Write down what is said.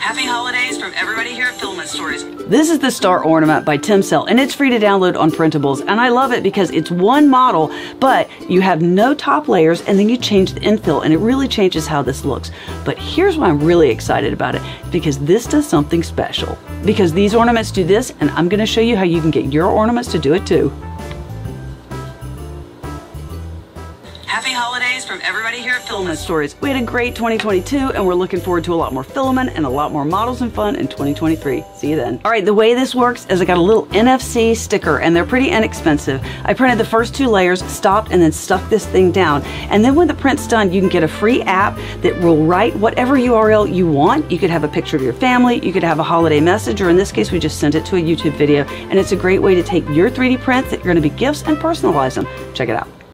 Happy holidays from everybody here at Filament Stories. This is the Star Ornament by Timcel, and it's free to download on printables. And I love it because it's one model, but you have no top layers, and then you change the infill, and it really changes how this looks. But here's why I'm really excited about it because this does something special. Because these ornaments do this, and I'm going to show you how you can get your ornaments to do it too. Happy holidays from everybody here at Filament Stories. We had a great 2022 and we're looking forward to a lot more filament and a lot more models and fun in 2023. See you then. All right, the way this works is I got a little NFC sticker and they're pretty inexpensive. I printed the first two layers, stopped, and then stuck this thing down. And then when the print's done, you can get a free app that will write whatever URL you want. You could have a picture of your family, you could have a holiday message, or in this case, we just sent it to a YouTube video. And it's a great way to take your 3D prints that you're going to be gifts and personalize them. Check it out.